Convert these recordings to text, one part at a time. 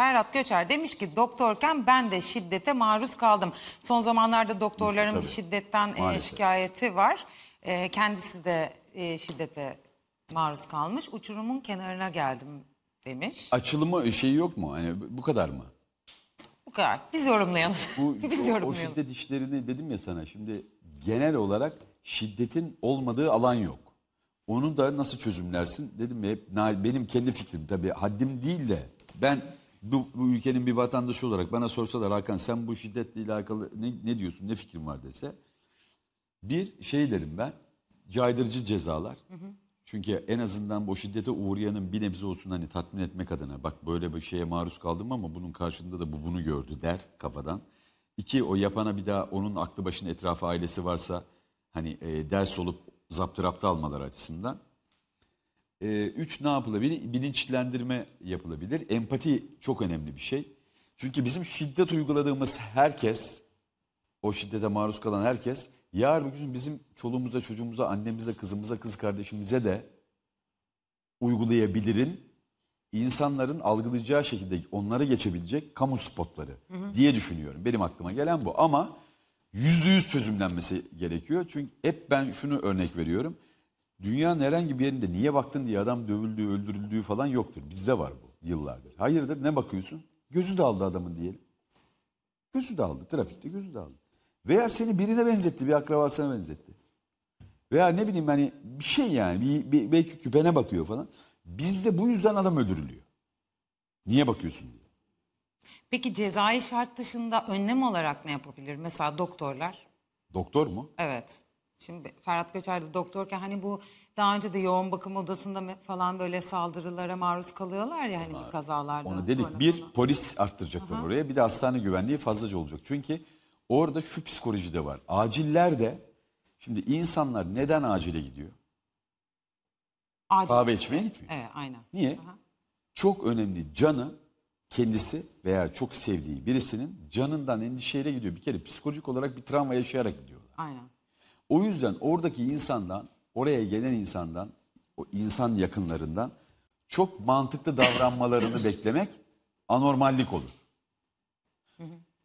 Ferhat Göçer demiş ki doktorken ben de şiddete maruz kaldım. Son zamanlarda doktorların Tabii. bir şiddetten e, Maalesef. şikayeti var. E, kendisi de e, şiddete maruz kalmış. Uçurumun kenarına geldim demiş. Açılımı şeyi yok mu? Hani bu kadar mı? Bu kadar. Biz yorumlayalım. Bu Biz o, o yorumlayalım. şiddet işlerini dedim ya sana şimdi genel olarak şiddetin olmadığı alan yok. Onu da nasıl çözümlersin dedim ya hep benim kendi fikrim tabii haddim değil de ben bu, bu ülkenin bir vatandaşı olarak bana sorsalar Hakan sen bu şiddetle alakalı ne, ne diyorsun ne fikrin var dese bir şey derim ben caydırıcı cezalar. Çünkü en azından bu şiddete uğrayanın bir nebze olsun hani tatmin etmek adına bak böyle bir şeye maruz kaldım ama bunun karşında da bu bunu gördü der kafadan. İki o yapana bir daha onun aklı başının etrafı ailesi varsa hani e, ders olup zaptı almaları açısından. E, üç ne yapılabilir? Bilinçlendirme yapılabilir. Empati çok önemli bir şey. Çünkü bizim şiddet uyguladığımız herkes o şiddete maruz kalan herkes yarın bir gün bizim çoluğumuza, çocuğumuza, annemize, kızımıza, kız kardeşimize de uygulayabilirin insanların algılayacağı şekilde onlara geçebilecek kamu spotları diye düşünüyorum. Benim aklıma gelen bu ama yüzde yüz çözümlenmesi gerekiyor. Çünkü hep ben şunu örnek veriyorum. Dünyanın herhangi bir yerinde niye baktın diye adam dövüldüğü, öldürüldüğü falan yoktur. Bizde var bu yıllardır. Hayırdır ne bakıyorsun? Gözü dağıldı adamın diyelim. Gözü dağıldı. Trafikte gözü dağıldı. Veya seni birine benzetti, bir akrabasına benzetti. Veya ne bileyim hani bir şey yani, bir, bir- belki küpene bakıyor falan. Bizde bu yüzden adam öldürülüyor. Niye bakıyorsun diye. Peki cezai şart dışında önlem olarak ne yapabilir? Mesela doktorlar. Doktor mu? Evet. Şimdi Ferhat Göçer de doktorken hani bu daha önce de yoğun bakım odasında falan böyle saldırılara maruz kalıyorlar ya hani kazalarda. Onu dedik. sonra Bir falan. polis arttıracaklar oraya. Bir de hastane güvenliği fazlaca olacak. Çünkü orada şu psikoloji de var. Aciller de şimdi insanlar neden acile gidiyor? Acil. Kahve içmeye gitmiyor. Evet aynen. Niye? Aha. Çok önemli canı kendisi veya çok sevdiği birisinin canından endişeyle gidiyor. Bir kere psikolojik olarak bir travma yaşayarak gidiyorlar. Aynen. O yüzden oradaki insandan, oraya gelen insandan, o insan yakınlarından çok mantıklı davranmalarını beklemek anormallik olur.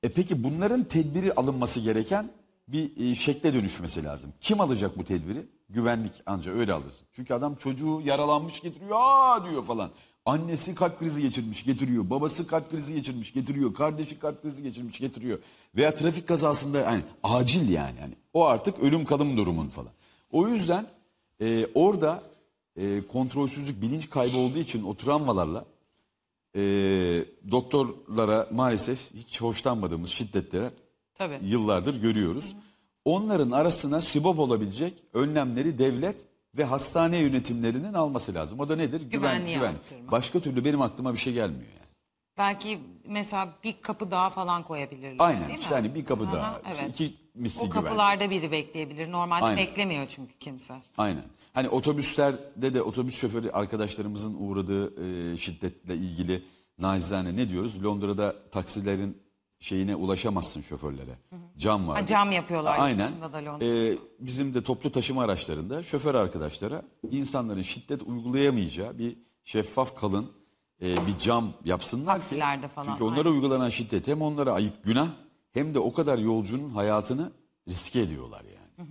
E peki bunların tedbiri alınması gereken bir e, şekle dönüşmesi lazım. Kim alacak bu tedbiri? Güvenlik anca öyle alır. Çünkü adam çocuğu yaralanmış getiriyor aa diyor falan. Annesi kalp krizi geçirmiş getiriyor. Babası kalp krizi geçirmiş getiriyor. Kardeşi kalp krizi geçirmiş getiriyor. Veya trafik kazasında yani acil yani. yani o artık ölüm kalım durumun falan. O yüzden e, orada e, kontrolsüzlük bilinç kaybı olduğu için o travmalarla e, doktorlara maalesef hiç hoşlanmadığımız şiddetlere Tabii. yıllardır görüyoruz. Onların arasına sübap olabilecek önlemleri devlet ve hastane yönetimlerinin alması lazım. O da nedir? Güven, Güvenliği güven. arttırmak. Başka türlü benim aklıma bir şey gelmiyor yani. Belki mesela bir kapı daha falan koyabilirler Aynen değil işte mi? hani bir kapı Aha, daha, işte evet. iki misli O güven. kapılarda biri bekleyebilir. Normalde Aynen. beklemiyor çünkü kimse. Aynen. Hani otobüslerde de otobüs şoförü arkadaşlarımızın uğradığı e, şiddetle ilgili nacizane ne diyoruz? Londra'da taksilerin şeyine ulaşamazsın şoförlere. Cam var. Ha, cam yapıyorlar Aynen. dışında da Londra'da. E, bizim de toplu taşıma araçlarında şoför arkadaşlara insanların şiddet uygulayamayacağı bir şeffaf kalın e, bir cam yapsınlar ki. Taksilerde falan, Çünkü onlara uygulanan şiddet hem onlara ayıp günah hem de o kadar yolcunun hayatını riske ediyorlar yani.